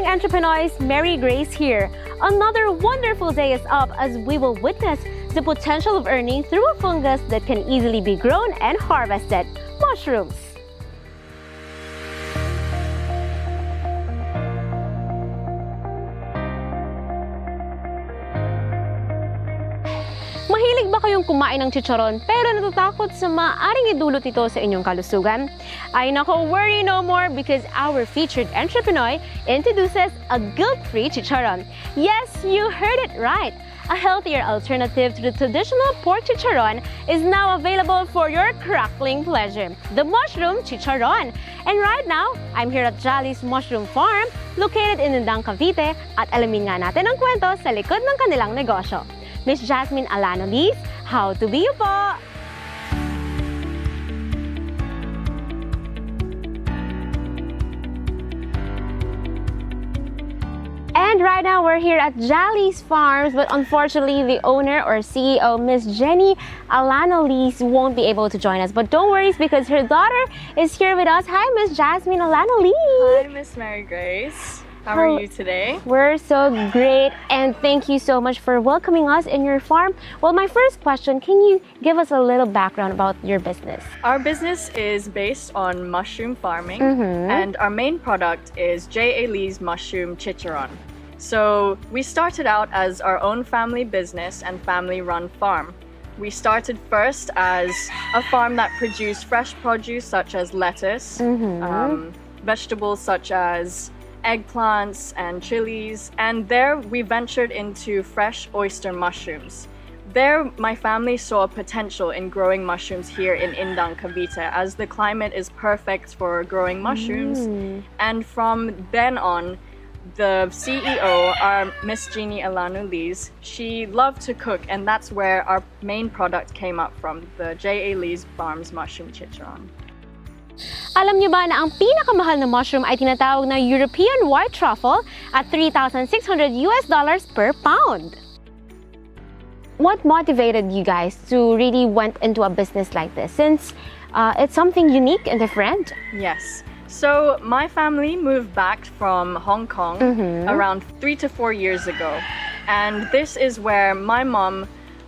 aspiring entrepreneurs Mary Grace here. Another wonderful day is up as we will witness the potential of earning through a fungus that can easily be grown and harvested mushrooms. Kumain ng chicharon pero natatakot sa maaaring idulot ito sa inyong kalusugan? Ay nako, worry no more because our featured entrepreneur introduces a guilt-free chicharon. Yes, you heard it right. A healthier alternative to the traditional pork chicharon is now available for your crackling pleasure, the mushroom chicharon. And right now, I'm here at Jolly's Mushroom Farm, located in Indang, Cavite, at alamin nga natin ang kwento sa likod ng kanilang negosyo. Miss Jasmine Alano Liz, how to be po! And right now we're here at Jolly's Farms, but unfortunately the owner or CEO, Miss Jenny Alana Liz, won't be able to join us. But don't worry because her daughter is here with us. Hi, Miss Jasmine Alana Liz. Hi, Miss Mary Grace. How are you today? We're so great and thank you so much for welcoming us in your farm. Well, my first question, can you give us a little background about your business? Our business is based on mushroom farming, Mhm. and our main product is J.A. Lee's Mushroom Chicharon. So, we started out as our own family business and family run farm. We started first as a farm that produced fresh produce such as lettuce, Mhm. um, vegetables such as eggplants and chilies, and there we ventured into fresh oyster mushrooms. There, my family saw potential in growing mushrooms here in Indang, Cavite, as the climate is perfect for growing mushrooms. Mm. And from then on, the CEO, our Miss Jeannie Alano Lees, she loved to cook, and that's where our main product came up from the J.A. Lee's Farms Mushroom Chicharon. Alam niyo ba na ang pinakamahal na mushroom ay tinatawag na European white truffle at 3,600 US dollars per pound? What motivated you guys to really went into a business like this since uh, it's something unique and different? Yes. So my family moved back from Hong Kong Mhm. around three to four years ago. And this is where my mom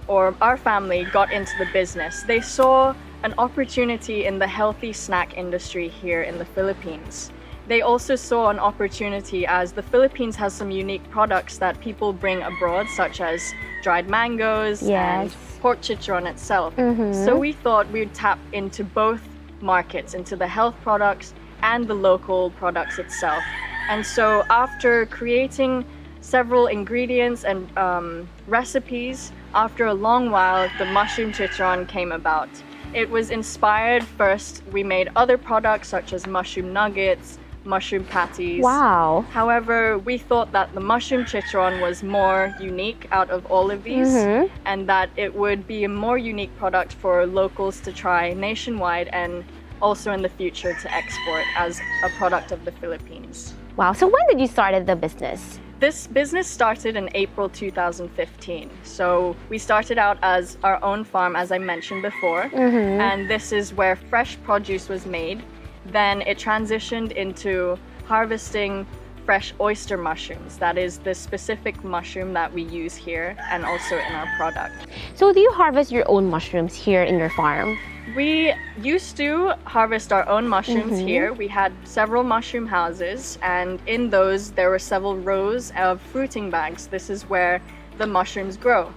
or our family got into the business. They saw an opportunity in the healthy snack industry here in the Philippines. They also saw an opportunity as the Philippines has some unique products that people bring abroad, such as dried mangoes and Yes. pork chicharon itself. Mhm. So we thought we'd tap into both markets, into the health products and the local products itself. And so after creating several ingredients and um, recipes, after a long while, the mushroom chicharon came about. It was inspired first, we made other products such as mushroom nuggets, mushroom patties. Wow. However, we thought that the mushroom chicharon was more unique out of all of these Mhm. and that it would be a more unique product for locals to try nationwide and also in the future to export as a product of the Philippines. Wow. So when did you start the business? This business started in April 2015. So we started out as our own farm, as I mentioned before, Mhm. and this is where fresh produce was made. Then it transitioned into harvesting fresh oyster mushrooms. That is the specific mushroom that we use here and also in our product. So do you harvest your own mushrooms here in your farm? We used to harvest our own mushrooms Mhm. here. We had several mushroom houses, and in those, there were several rows of fruiting bags. This is where the mushrooms grow.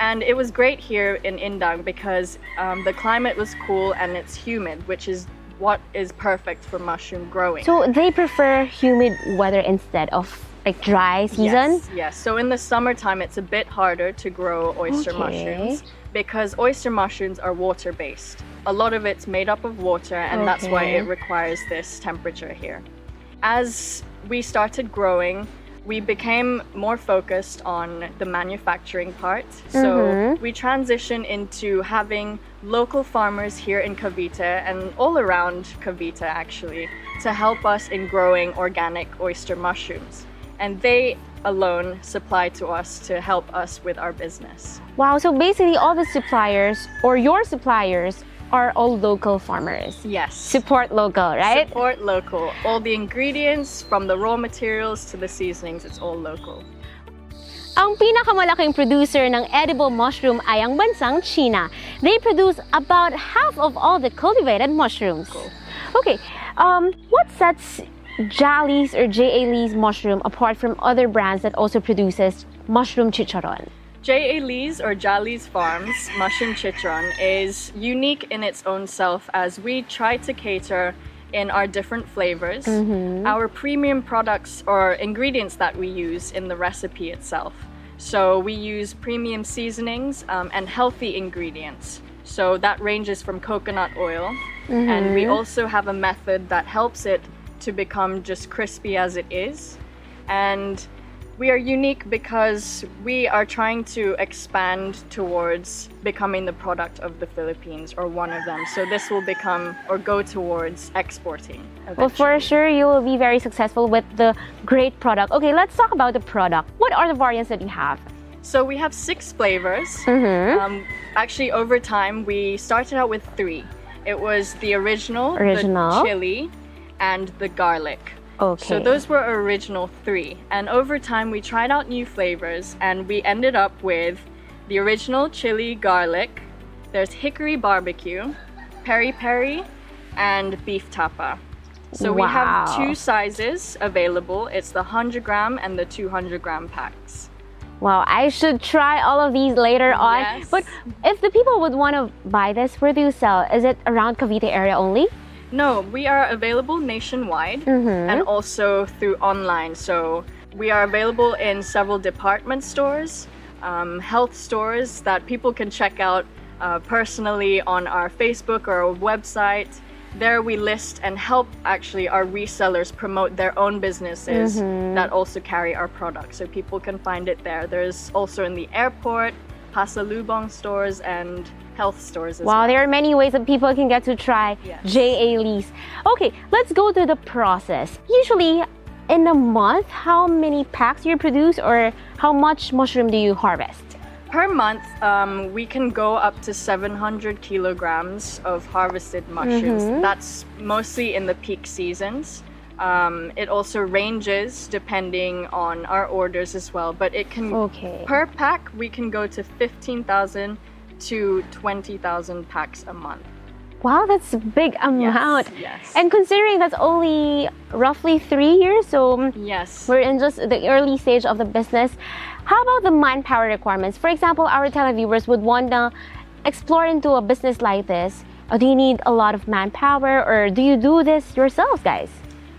And it was great here in Indang because um, the climate was cool and it's humid, which is what is perfect for mushroom growing. So they prefer humid weather instead of like dry season? Yes, yes. So in the summertime, it's a bit harder to grow oyster Okay. mushrooms because oyster mushrooms are water based. A lot of it's made up of water, and that's why it requires this temperature here. As we started growing, we became more focused on the manufacturing part. So Mhm. we transitioned into having local farmers here in Cavite and all around Cavite actually to help us in growing organic oyster mushrooms. And they alone supply to us to help us with our business. Wow, so basically all the suppliers or your suppliers are all local farmers. Yes. Support local, right? Support local. All the ingredients, from the raw materials to the seasonings, it's all local. Ang pinakamalaking producer ng edible mushroom ay ang bansang China. They produce about half of all the cultivated mushrooms. Okay, um, what sets Jolly's or J.A. Lee's mushroom apart from other brands that also produces mushroom chicharon? J.A. Lee's or Jali's Farms mushroom chicharon is unique in its own self as we try to cater in our different flavors, our premium products or ingredients that we use in the recipe itself. So we use premium seasonings um, and healthy ingredients. So that ranges from coconut oil, and we also have a method that helps it to become just crispy as it is. And we are unique because we are trying to expand towards becoming the product of the Philippines or one of them. So this will become or go towards exporting. Well, for sure, you will be very successful with the great product. Okay, let's talk about the product. What are the variants that you have? So we have six flavors. Mm-hmm. Um, actually, over time, we started out with three. It was the original, Original. the chili, and the garlic. Okay. So those were original three. And over time, we tried out new flavors, and we ended up with the original chili garlic. There's hickory barbecue, peri peri, and beef tapa. So we have two sizes available. It's the 100 gram and the 200 gram packs. Wow, I should try all of these later on. Yes. But if the people would want to buy this, where do you sell? Is it around Cavite area only? No, we are available nationwide and also through online. So we are available in several department stores, um, health stores that people can check out uh, personally on our Facebook or our website. There we list and help actually our resellers promote their own businesses that also carry our products. So people can find it there. There's also in the airport, Pasalubong stores, and health stores as Wow, well. there are many ways that people can get to try Yes. J.A. Lee's. Okay, let's go through the process. Usually, in a month, how many packs do you produce or how much mushroom do you harvest? Per month, um, we can go up to 700 kilograms of harvested mushrooms. That's mostly in the peak seasons. Um, it also ranges depending on our orders as well, but it can Okay. per pack we can go to 15,000 to 20,000 packs a month. Wow, that's a big amount. yes. And considering that's only roughly three years, so Yes. we're in just the early stage of the business. How about the manpower requirements? For example, our televiewers would want to explore into a business like this. Uh, do you need a lot of manpower or do you do this yourselves, guys?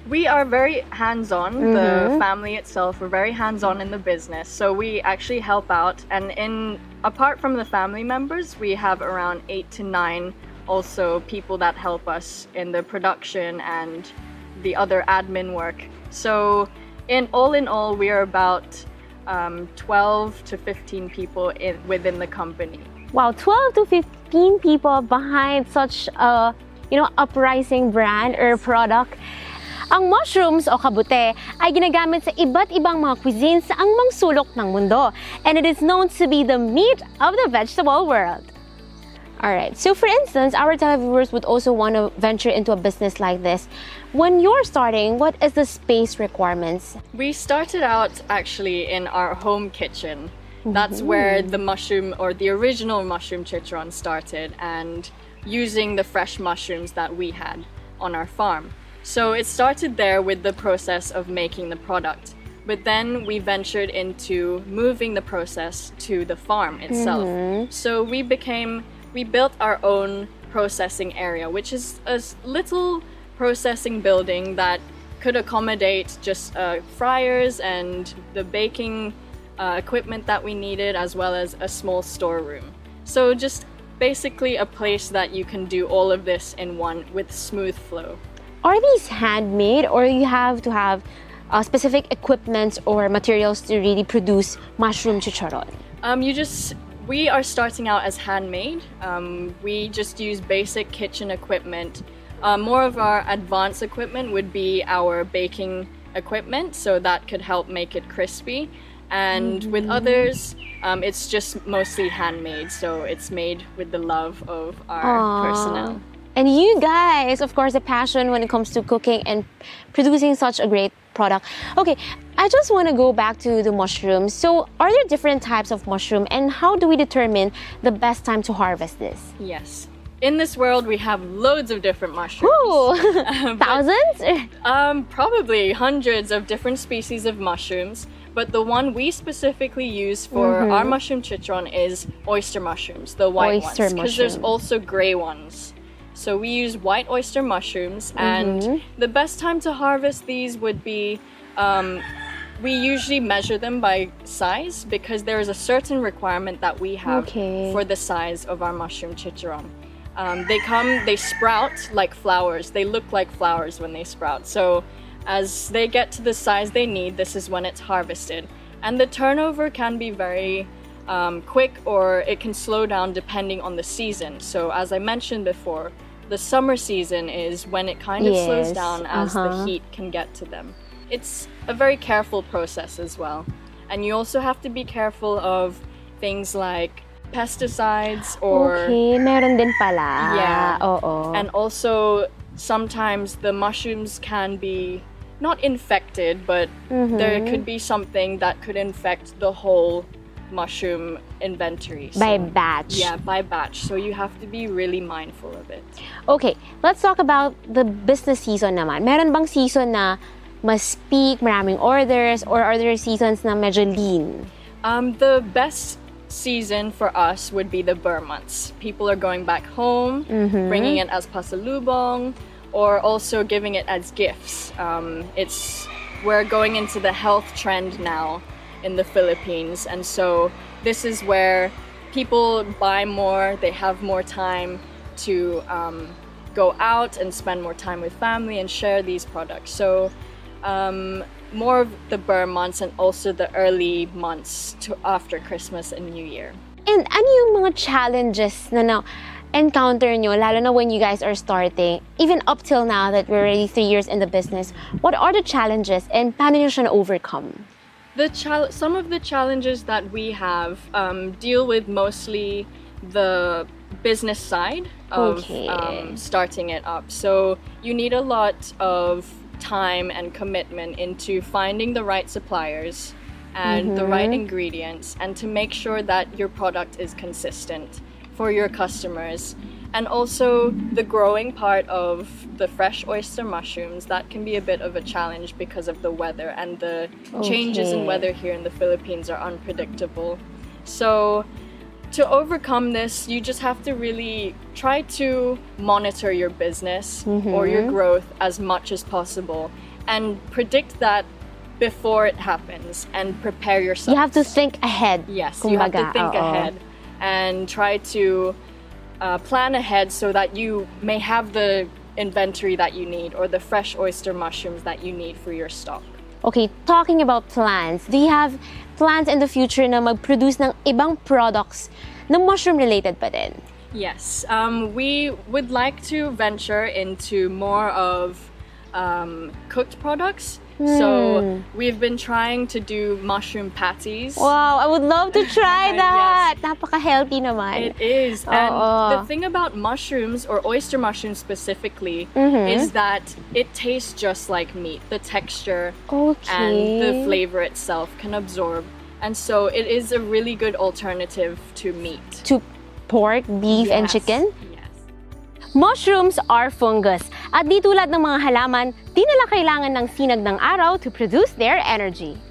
We are very hands on. The family itself, we're very hands on in the business. So we actually help out. And in apart from the family members, we have around eight to nine also people that help us in the production and the other admin work. So in all in all, we are about um, 12 to 15 people in, within the company. Wow, 12 to 15 people behind such a, you know, uprising brand or product. Ang mushrooms o kabute ay ginagamit sa iba't ibang mga cuisines sa angmang sulok ng mundo. And it is known to be the meat of the vegetable world. Alright, so for instance, our televiewers would also want to venture into a business like this. When you're starting, what is the space requirements? We started out actually in our home kitchen. That's mm-hmm. where the mushroom or the original mushroom chicharron started and using the fresh mushrooms that we had on our farm. So it started there with the process of making the product. But then we ventured into moving the process to the farm itself. So we became, we built our own processing area, which is a little processing building that could accommodate just uh, fryers and the baking uh, equipment that we needed, as well as a small storeroom. So just basically a place that you can do all of this in one with smooth flow. Are these handmade or you have to have uh, specific equipment or materials to really produce mushroom chicharron? Um, you just we are starting out as handmade. Um, we just use basic kitchen equipment. Uh, more of our advanced equipment would be our baking equipment, so that could help make it crispy. And with others, um, it's just mostly handmade. So it's made with the love of our Aw. personnel. And you guys, of course, the passion when it comes to cooking and producing such a great product. Okay, I just want to go back to the mushrooms. So, are there different types of mushroom, and how do we determine the best time to harvest this? Yes. In this world, we have loads of different mushrooms. Ooh, thousands? Um, probably hundreds of different species of mushrooms, but the one we specifically use for Mm-hmm. our mushroom chicharon is oyster mushrooms, the white Oyster ones, because there's also gray ones. So we use white oyster mushrooms, and Mm-hmm. the best time to harvest these would be. Um, we usually measure them by size because there is a certain requirement that we have Okay. for the size of our mushroom chicharron. Um, they come, they sprout like flowers. They look like flowers when they sprout. So, as they get to the size they need, this is when it's harvested. And the turnover can be very um, quick or it can slow down depending on the season. So, as I mentioned before, the summer season is when it kind of slows down as uh-huh. the heat can get to them. It's a very careful process as well. And you also have to be careful of things like pesticides or okay, meron din pala. Yeah. Oo. and also sometimes the mushrooms can be not infected but Mm-hmm. there could be something that could infect the whole mushroom inventory by batch. yeah by batch so you have to be really mindful of it Okay, let's talk about the business season naman. Meron bang season na mas peak, maraming orders, or are there seasons na medyo lean? Um, the best season for us would be the ber months. People are going back home, bringing it as pasalubong, or also giving it as gifts. Um, it's we're going into the health trend now in the Philippines, and so this is where people buy more. They have more time to um, go out and spend more time with family and share these products. So um, more of the ber months and also the early months to after Christmas and New Year. And ano yung mga challenges na na encounter nyo, lalo na when you guys are starting, even up till now that we're already three years in the business, what are the challenges and paano nyo siya na-overcome? The chal- some of the challenges that we have um, deal with mostly the business side of Okay. um, starting it up. So you need a lot of time and commitment into finding the right suppliers and the right ingredients and to make sure that your product is consistent for your customers. And also the growing part of the fresh oyster mushrooms that can be a bit of a challenge because of the weather and the changes in weather here in the Philippines are unpredictable. So to overcome this, you just have to really try to monitor your business or your Mm-hmm. growth as much as possible and predict that before it happens and prepare yourself. You have to think ahead. Yes, you have to think ahead and try to uh, plan ahead so that you may have the inventory that you need or the fresh oyster mushrooms that you need for your stock. Okay, talking about plants, do you have plans in the future na mag-produce ng ibang products na mushroom-related pa din? Yes, um, we would like to venture into more of um, cooked products. So we've been trying to do mushroom patties. Wow, I would love to try that. Yes. Napaka-healthy naman. It is. And Oo. the thing about mushrooms, or oyster mushrooms specifically, Mm-hmm. is that it tastes just like meat. The texture okay. and the flavor itself can absorb. And so it is a really good alternative to meat. To pork, beef, and chicken? Mushrooms are fungus. At di tulad ng mga halaman, di nila kailangan ng sinag ng araw to produce their energy.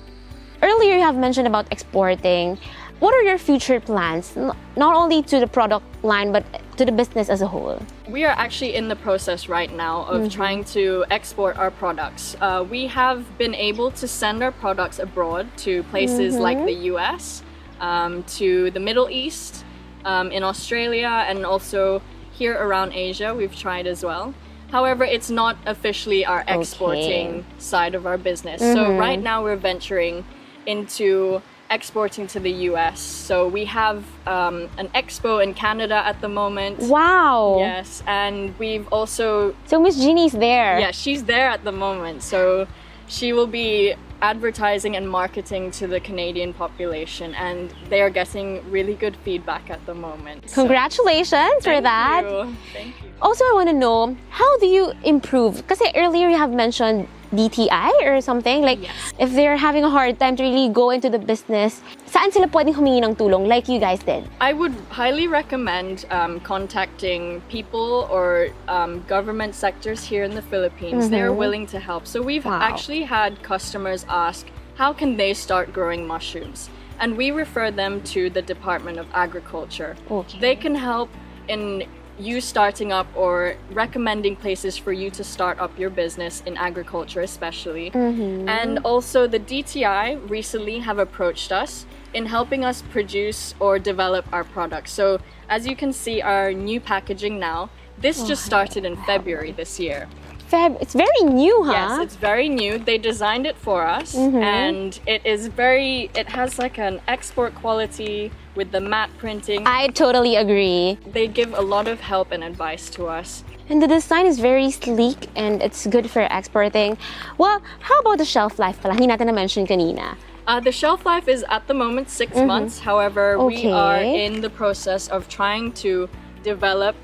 Earlier, you have mentioned about exporting. What are your future plans? Not only to the product line, but to the business as a whole. We are actually in the process right now of trying to export our products. Uh, we have been able to send our products abroad to places like the US, um, to the Middle East, um, in Australia, and also here around Asia. We've tried as well. However, it's not officially our exporting side of our business. So right now we're venturing into exporting to the US. So we have um, an expo in Canada at the moment. Wow! Yes, and we've also So Miss Jeannie's there. yeah, she's there at the moment. So she will be advertising and marketing to the Canadian population, and they are getting really good feedback at the moment. So, Congratulations for that. you. Thank you. Also, I want to know how do you improve? Because earlier you have mentioned DTI or something. Like, Yes. if they're having a hard time to really go into the business, saan sila pwedeng humingi ng tulong like you guys did? I would highly recommend um, contacting people or um, government sectors here in the Philippines. They are willing to help. So we've Wow. actually had customers ask, how can they start growing mushrooms? And we refer them to the Department of Agriculture. Okay. They can help in you starting up or recommending places for you to start up your business in agriculture especially. Mm-hmm. And also the dti recently have approached us in helping us produce or develop our products. So as you can see our new packaging now this oh, just started in february this year Feb, it's very new, huh? Yes, it's very new. They designed it for us, and it is very. It has like an export quality with the matte printing. I totally agree. they give a lot of help and advice to us. And the design is very sleek and it's good for exporting. Well, how about the shelf life pala? Hindi natin na-mention kanina. Uh, the shelf life is at the moment 6 months. However, we are in the process of trying to develop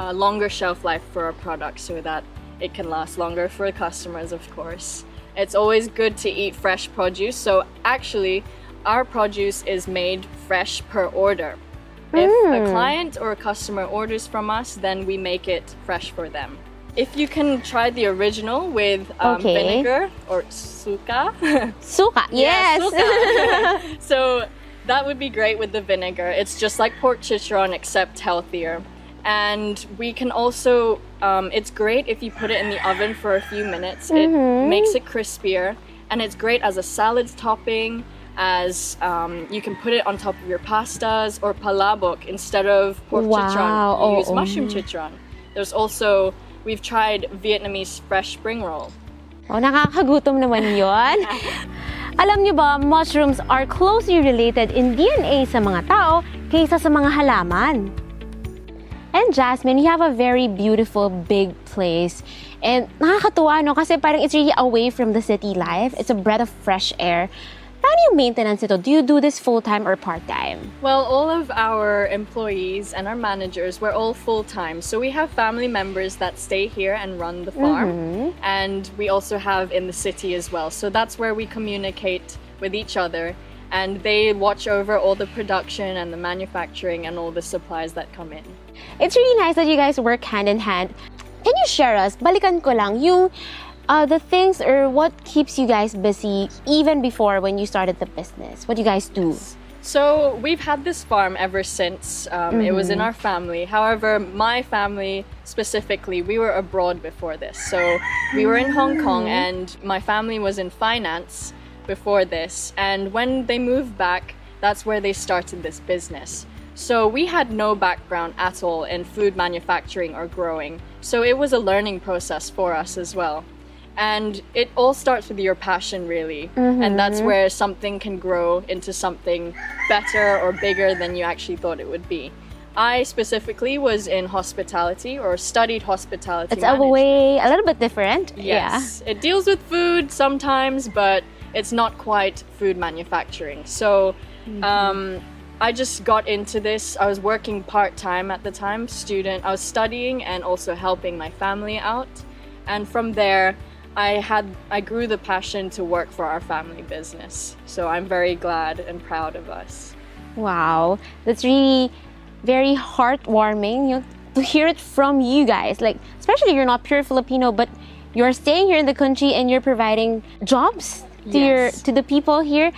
a longer shelf life for our product so that it can last longer for customers, of course. It's always good to eat fresh produce. So actually, our produce is made fresh per order. If a client or a customer orders from us, then we make it fresh for them. If you can try the original with um, Okay. vinegar or suka, Suka. Yeah, Yes. suka. so that would be great with the vinegar. It's just like pork chicharron except healthier. And we can also, um, it's great if you put it in the oven for a few minutes. It makes it crispier. And it's great as a salad topping, as um, you can put it on top of your pastas or palabok instead of pork Wow. chicharron. You Oh, use mushroom chicharron. There's also, we've tried Vietnamese fresh spring roll. Oh, nakakagutom naman yon. Alam niyo ba, mushrooms are closely related in DNA sa mga tao kaysa sa mga halaman. And Jasmine, you have a very beautiful big place. And nakakatuwa, no? Kasi parang it's really away from the city life. It's a breath of fresh air. How do you maintenance ito? Do you do this full-time or part-time? Well, all of our employees and our managers, we're all full time. So we have family members that stay here and run the farm. Mm-hmm. And we also have in the city as well. So that's where we communicate with each other. And they watch over all the production and the manufacturing and all the supplies that come in. It's really nice that you guys work hand in hand. Can you share us, balikan ko lang, yung uh, the things or what keeps you guys busy even before when you started the business? What do you guys do? So we've had this farm ever since um, it was in our family. However, my family specifically, we were abroad before this. So we were in Hong Kong, and my family was in finance before this. And when they moved back, that's where they started this business. So we had no background at all in food manufacturing or growing. So it was a learning process for us as well. And it all starts with your passion, really. And that's where something can grow into something better or bigger than you actually thought it would be. I specifically was in hospitality or studied hospitality. It's a way a little bit different. Yes. It deals with food sometimes, but it's not quite food manufacturing. So um, I just got into this. I was working part time at the time, student. I was studying and also helping my family out. And from there, I had I grew the passion to work for our family business. So I'm very glad and proud of us. Wow. That's really very heartwarming you know, to hear it from you guys. Like, especially you're not pure Filipino, but you're staying here in the country and you're providing jobs to your to the people here.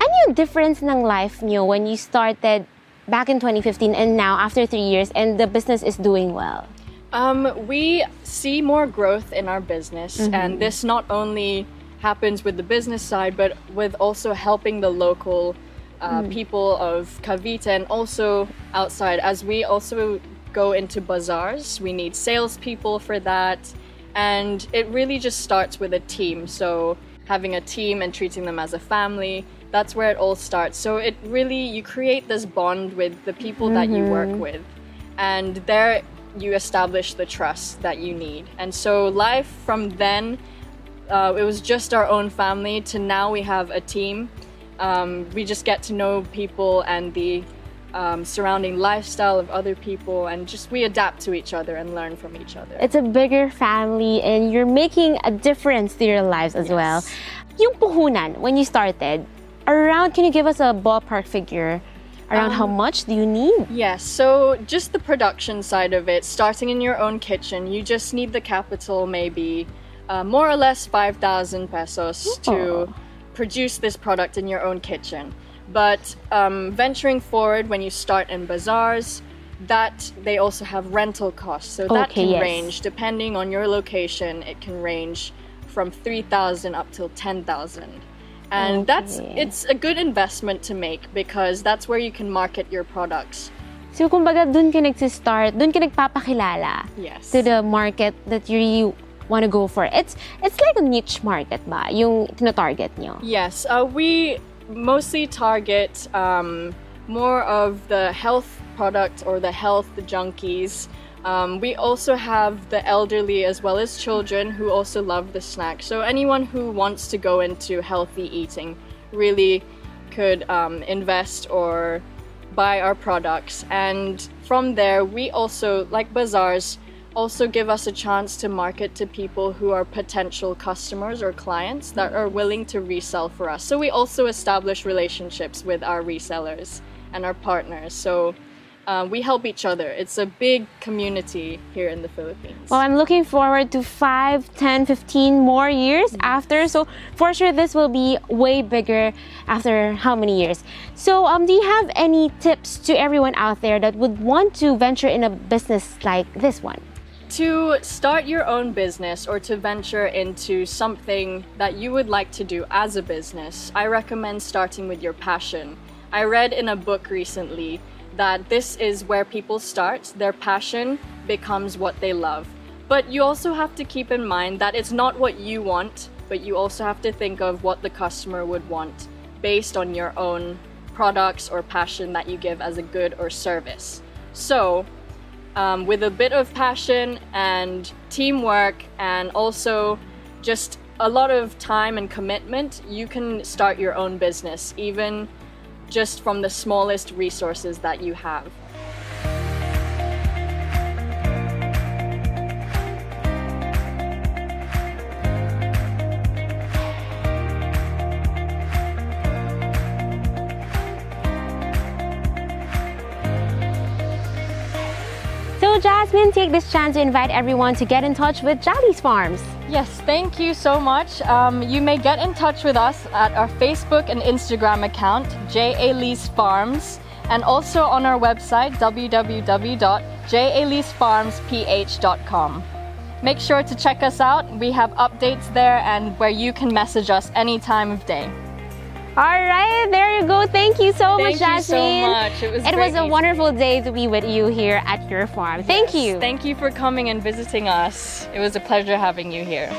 Ano yung difference ng life niyo when you started back in 2015 and now after three years and the business is doing well? Um, we see more growth in our business, and this not only happens with the business side, but with also helping the local uh, people of Cavite and also outside. As we also go into bazaars, we need salespeople for that, and it really just starts with a team. So having a team and treating them as a family. That's where it all starts. So it really you create this bond with the people that you work with and there you establish the trust that you need and so life from then uh, it was just our own family to now we have a team. Um, we just get to know people and the um, surrounding lifestyle of other people and just we adapt to each other and learn from each other. It's a bigger family and you're making a difference to your lives as Yes. well. Yung puhunan, when you started, around, can you give us a ballpark figure? Around how Um, much do you need? Yes, so just the production side of it, starting in your own kitchen, you just need the capital maybe uh, more or less 5,000 pesos Oh. to produce this product in your own kitchen. But um, venturing forward, when you start in bazaars, that they also have rental costs. So that Okay, can yes. range depending on your location. It can range from 3,000 up till 10,000. And that's it's a good investment to make because that's where you can market your products. So, kumbaga, dun ka nagsistart, dun ka nagpapakilala Yes. to the market that you really want to go for. It's it's like a niche market ba, yung tinatarget nyo? Yes, uh, we mostly target um, more of the health product or the health junkies. Um, we also have the elderly as well as children who also love the snack. So anyone who wants to go into healthy eating really could um, invest or buy our products. And from there, we also, like bazaars, also give us a chance to market to people who are potential customers or clients that are willing to resell for us. So we also establish relationships with our resellers and our partners. So uh, we help each other. It's a big community here in the Philippines. Well, I'm looking forward to 5, 10, 15 more years after. So, for sure, this will be way bigger after how many years? So, um, do you have any tips to everyone out there that would want to venture in a business like this one? To start your own business or to venture into something that you would like to do as a business, I recommend starting with your passion. I read in a book recently that this is where people start, their passion becomes what they love. But you also have to keep in mind that it's not what you want, but you also have to think of what the customer would want based on your own products or passion that you give as a good or service. So, um, with a bit of passion and teamwork and also just a lot of time and commitment, you can start your own business, even just from the smallest resources that you have. Jasmine, take this chance to invite everyone to get in touch with Jolly's Farms. Yes, thank you so much. Um, you may get in touch with us at our Facebook and Instagram account, J.A. Lee's Farms, and also on our website, www.jaleesfarmsph.com. Make sure to check us out. We have updates there and where you can message us any time of day. All right, there you go. Thank you so Thank much, you so much. It was It was a meeting wonderful day to be with you here at your farm. Thank Yes, you. Thank you for coming and visiting us. It was a pleasure having you here.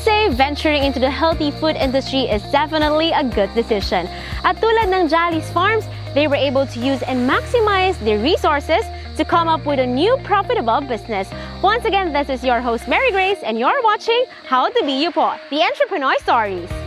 Say, venturing into the healthy food industry is definitely a good decision. At tulad ng Jolly's Farms, they were able to use and maximize their resources to come up with a new profitable business. Once again, this is your host, Mary Grace, and you're watching How to Be You Po, the EntrePinoy Stories.